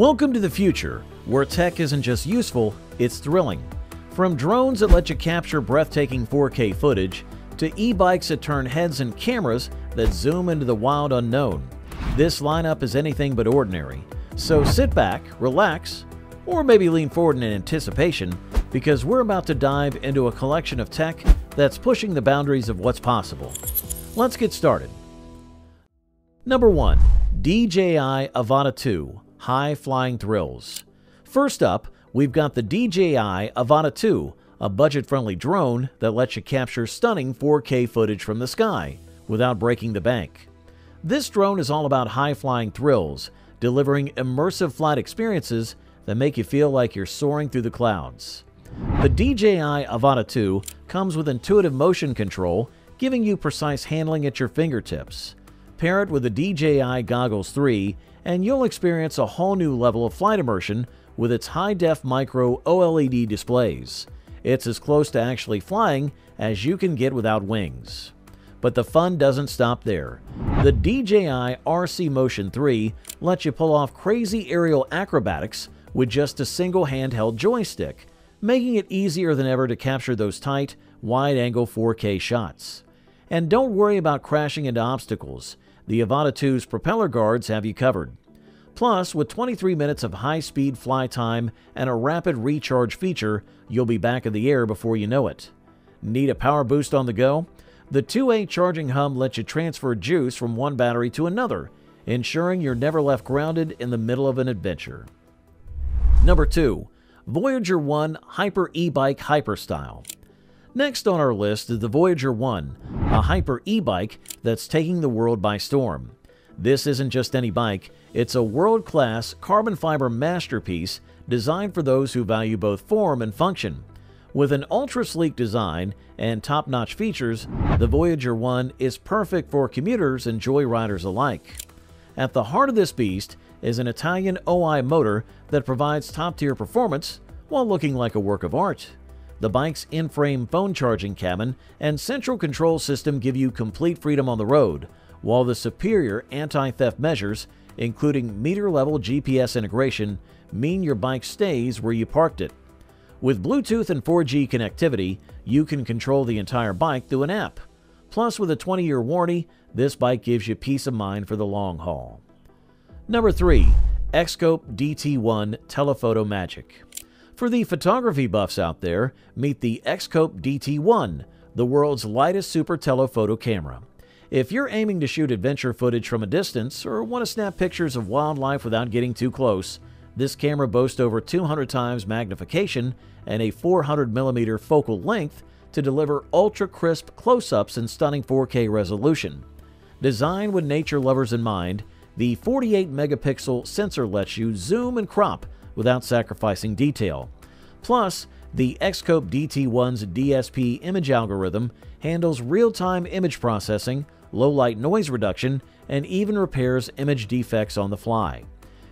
Welcome to the future, where tech isn't just useful, it's thrilling. From drones that let you capture breathtaking 4K footage, to e-bikes that turn heads and cameras that zoom into the wild unknown. This lineup is anything but ordinary. So sit back, relax, or maybe lean forward in anticipation because we're about to dive into a collection of tech that's pushing the boundaries of what's possible. Let's get started. Number 1. DJI Avata 2 High Flying Thrills. First up, we've got the DJI Avata 2, a budget friendly drone that lets you capture stunning 4K footage from the sky without breaking the bank. This drone is all about high flying thrills, delivering immersive flight experiences that make you feel like you're soaring through the clouds. The DJI Avata 2 comes with intuitive motion control, giving you precise handling at your fingertips. Pair it with the DJI Goggles 3, and you'll experience a whole new level of flight immersion with its high-def micro OLED displays. It's as close to actually flying as you can get without wings. But the fun doesn't stop there. The DJI RC Motion 3 lets you pull off crazy aerial acrobatics with just a single handheld joystick, making it easier than ever to capture those tight, wide-angle 4K shots. And don't worry about crashing into obstacles. The Avata 2's propeller guards have you covered. Plus, with 23 minutes of high speed fly time and a rapid recharge feature, you'll be back in the air before you know it. Need a power boost on the go? The 2A charging hub lets you transfer juice from one battery to another, ensuring you're never left grounded in the middle of an adventure. Number 2. Voyager 1 Hyper e-Bike Hyperstyle. Next on our list is the Voyager 1, a hyper e-bike that's taking the world by storm. This isn't just any bike, it's a world class carbon fiber masterpiece designed for those who value both form and function. With an ultra sleek design and top notch features, the Voyager 1 is perfect for commuters and joyriders alike. At the heart of this beast is an Italian OI motor that provides top tier performance while looking like a work of art. The bike's in frame phone charging cabin and central control system give you complete freedom on the road, while the superior anti-theft measures, including meter-level GPS integration, mean your bike stays where you parked it. With Bluetooth and 4G connectivity, you can control the entire bike through an app. Plus, with a 20-year warranty, this bike gives you peace of mind for the long haul. Number 3. Xcope DT1 Telephoto Magic For the photography buffs out there, meet the Xcope DT1, the world's lightest super telephoto camera. If you're aiming to shoot adventure footage from a distance or want to snap pictures of wildlife without getting too close, this camera boasts over 200 times magnification and a 400mm focal length to deliver ultra crisp close ups and stunning 4K resolution. Designed with nature lovers in mind, the 48 megapixel sensor lets you zoom and crop without sacrificing detail. Plus, the Xcope DT1's DSP image algorithm handles real time image processing low light noise reduction, and even repairs image defects on the fly.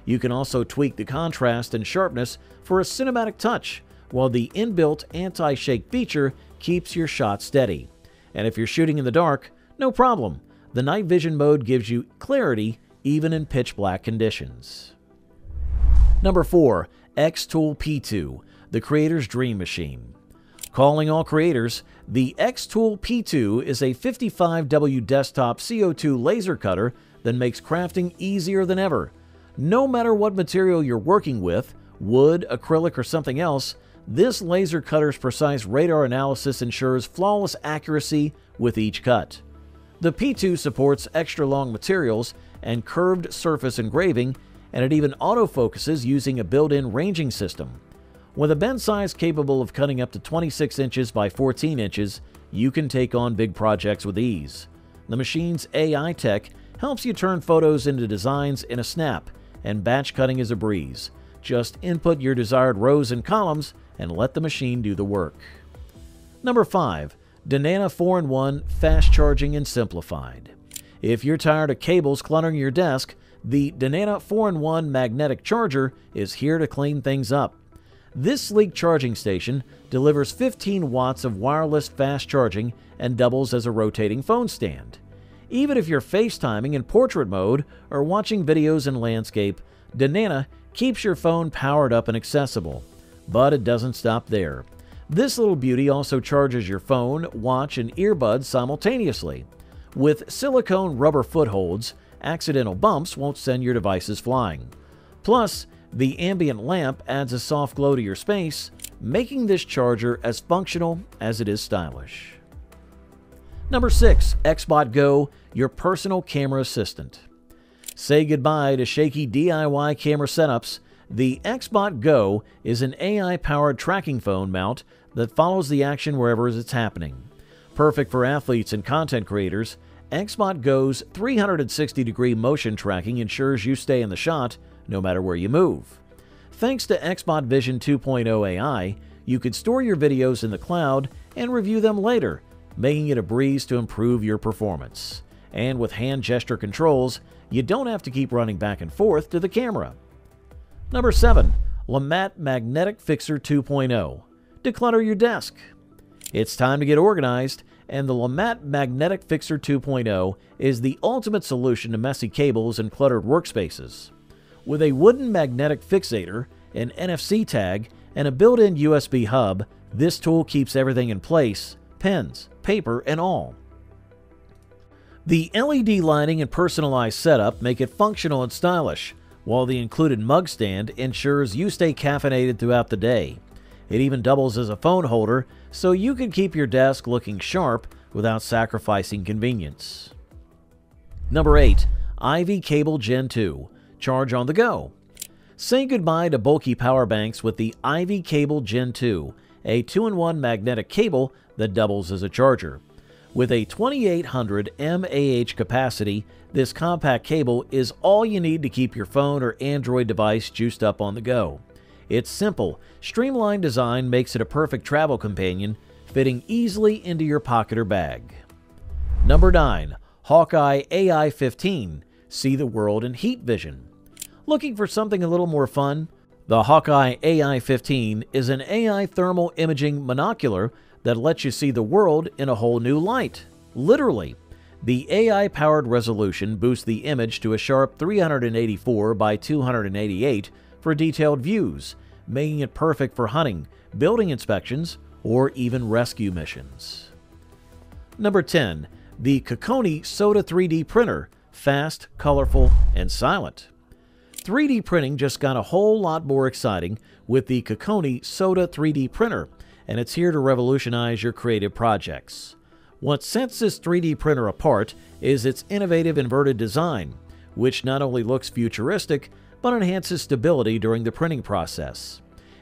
You can also tweak the contrast and sharpness for a cinematic touch, while the inbuilt anti-shake feature keeps your shot steady. And if you're shooting in the dark, no problem. The night vision mode gives you clarity even in pitch black conditions. Number 4. Xtool P2, the creator's dream machine. Calling all creators, the Xtool P2 is a 55W desktop CO2 laser cutter that makes crafting easier than ever. No matter what material you're working with, wood, acrylic, or something else, this laser cutter's precise radar analysis ensures flawless accuracy with each cut. The P2 supports extra long materials and curved surface engraving, and it even autofocuses using a built-in ranging system. With a bend size capable of cutting up to 26 inches by 14 inches, you can take on big projects with ease. The machine's AI tech helps you turn photos into designs in a snap, and batch cutting is a breeze. Just input your desired rows and columns and let the machine do the work. Number 5. Danana 4-in-1 Fast Charging and Simplified. If you're tired of cables cluttering your desk, the Danana 4-in-1 Magnetic Charger is here to clean things up. This sleek charging station delivers 15 watts of wireless fast charging and doubles as a rotating phone stand. Even if you're FaceTiming in portrait mode or watching videos in landscape, Danana keeps your phone powered up and accessible. But it doesn't stop there. This little beauty also charges your phone, watch, and earbuds simultaneously. With silicone rubber footholds, accidental bumps won't send your devices flying. Plus, the ambient lamp adds a soft glow to your space, making this charger as functional as it is stylish. Number 6. XBot Go, your personal camera assistant. Say goodbye to shaky DIY camera setups. The XBot Go is an AI-powered tracking phone mount that follows the action wherever it's happening. Perfect for athletes and content creators, XBot Go's 360 degree motion tracking ensures you stay in the shot no matter where you move. Thanks to XBot Vision 2.0 AI, you can store your videos in the cloud and review them later, making it a breeze to improve your performance. And with hand gesture controls, you don't have to keep running back and forth to the camera. Number 7. LeMat Magnetic Fixer 2.0 Declutter your desk. It's time to get organized, and the LeMat Magnetic Fixer 2.0 is the ultimate solution to messy cables and cluttered workspaces. With a wooden magnetic fixator, an NFC tag, and a built-in USB hub, this tool keeps everything in place, pens, paper, and all. The LED lighting and personalized setup make it functional and stylish, while the included mug stand ensures you stay caffeinated throughout the day. It even doubles as a phone holder, so you can keep your desk looking sharp without sacrificing convenience. Number 8. Ivy Cable Gen 2 Charge on the go. Say goodbye to bulky power banks with the Ivy Cable Gen 2, a 2-in-1 magnetic cable that doubles as a charger. With a 2800 mAh capacity, this compact cable is all you need to keep your phone or Android device juiced up on the go. Its simple, streamlined design makes it a perfect travel companion, fitting easily into your pocket or bag. Number 9. Hawkeye AI-15 See the world in heat vision. Looking for something a little more fun? The Hawkeye AI-15 is an AI thermal imaging monocular that lets you see the world in a whole new light. Literally. The AI-powered resolution boosts the image to a sharp 384 by 288 for detailed views, making it perfect for hunting, building inspections, or even rescue missions. Number 10. The Kokoni SOTA 3D Printer Fast, colorful, and silent. 3D printing just got a whole lot more exciting with the Kokoni SOTA 3D Printer, and it's here to revolutionize your creative projects. What sets this 3D printer apart is its innovative inverted design, which not only looks futuristic, but enhances stability during the printing process.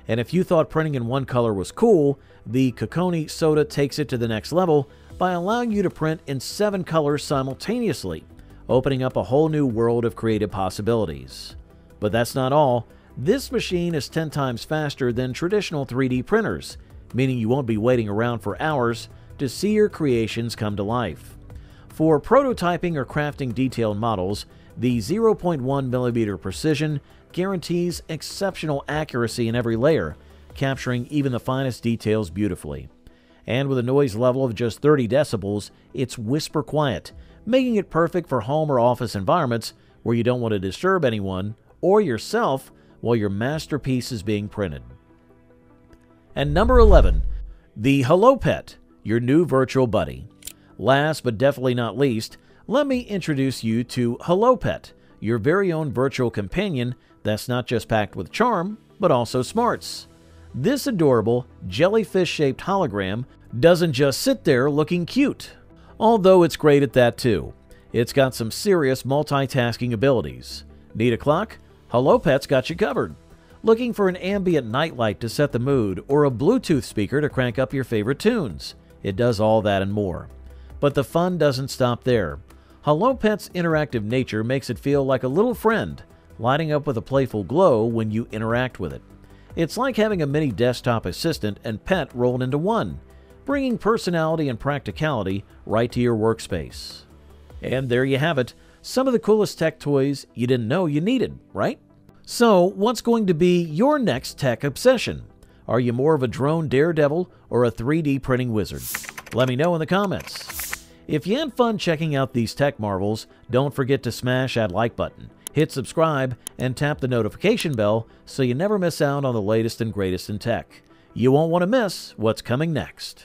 And if you thought printing in one color was cool, the Kokoni SOTA takes it to the next level by allowing you to print in seven colors simultaneously, opening up a whole new world of creative possibilities. But that's not all. This machine is 10 times faster than traditional 3D printers, meaning you won't be waiting around for hours to see your creations come to life. For prototyping or crafting detailed models, the 0.1mm precision guarantees exceptional accuracy in every layer, capturing even the finest details beautifully. And with a noise level of just 30 decibels, it's whisper quiet, making it perfect for home or office environments where you don't want to disturb anyone or yourself while your masterpiece is being printed. And number 11, the Holoepet, your new virtual buddy. Last but definitely not least, let me introduce you to Holoepet, your very own virtual companion that's not just packed with charm, but also smarts. This adorable, jellyfish shaped hologram doesn't just sit there looking cute, although it's great at that too. It's got some serious multitasking abilities. Need a clock? Holoepet's got you covered. Looking for an ambient nightlight to set the mood or a Bluetooth speaker to crank up your favorite tunes? It does all that and more. But the fun doesn't stop there. Holoepet's interactive nature makes it feel like a little friend, lighting up with a playful glow when you interact with it. It's like having a mini desktop assistant and pet rolled into one, bringing personality and practicality right to your workspace. And there you have it, some of the coolest tech toys you didn't know you needed, right? So, what's going to be your next tech obsession? Are you more of a drone daredevil or a 3D printing wizard? Let me know in the comments. If you had fun checking out these tech marvels, don't forget to smash that like button Hit subscribe and tap the notification bell so you never miss out on the latest and greatest in tech. You won't want to miss what's coming next.